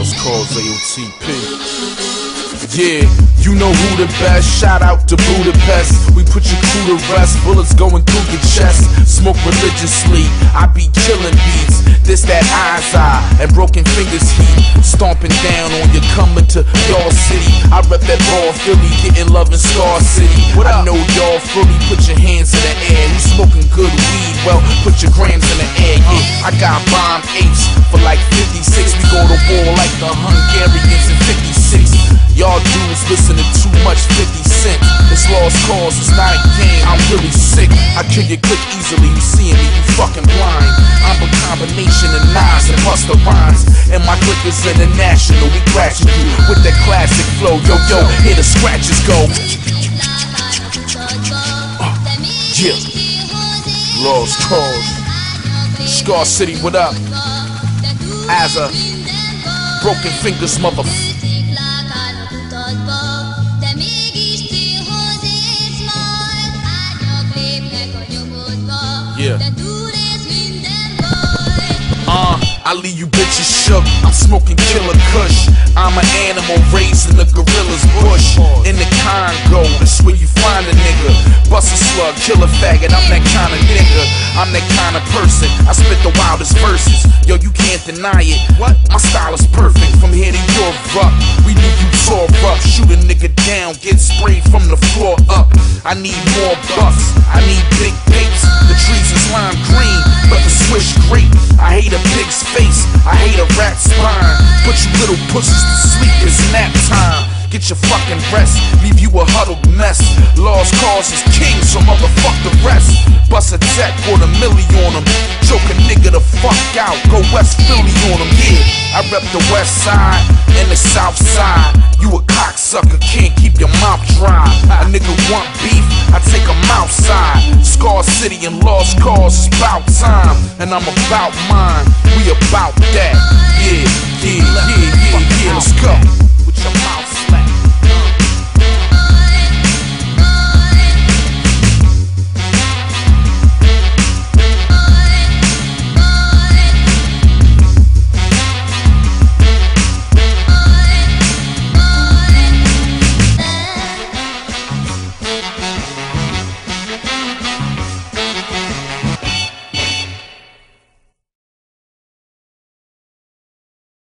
Lost Cause AOTP. Yeah, you know who the best. Shout out to Budapest. We put your crew to rest. Bullets going through your chest. Smoke religiously. I be killing beats. This that eyes eye and broken fingers heat. Stomping down on you coming to y'all city. I rep that ball Philly, getting love in Scarcity. What I know y'all fully put your hands in the air. You smoking good weed? Well, put your grams in the air. Yeah, I got bomb apes the Hungarians in 56. Y'all dudes listening too much 50 Cent. It's lost cause, it's not a game. I'm really sick. I kill your click easily. You seeing me, you fucking blind. I'm a combination of Nas and Busta Rhymes. And my click is international. We crashing you with that classic flow. Yo, yo, hear the scratches go. Uh, yeah. Lost cause. Scarcity, what up? As a broken fingers, motherfucker. Yeah. Uh, I leave you bitches shook. I'm smoking killer kush. I'm an animal raised in the gorilla's bush. In the Congo, that's where you find a nigga. Bust a slug, kill a faggot. I'm that kind of nigga. I'm that kind of person. Spit the wildest verses. Yo, you can't deny it. What? My style is perfect. From here to Europe, we leave you tore up. Shoot a nigga down, get sprayed from the floor up. I need more buffs. I need big papes. The trees is lime green, but the swish great. I hate a pig's face. I hate a rat's spine. Put you little pussies to sleep. It's nap time. Get your fucking rest, leave you a huddled mess. Lost cause is king, so go West Philly on him. Yeah, I rep the west side and the south side. You a cocksucker, can't keep your mouth dry. A nigga want beef, I take him outside. Scarcity and Lost Cause, it's about time. And I'm about mine, we about that. Yeah, yeah, yeah, yeah, yeah, let's go.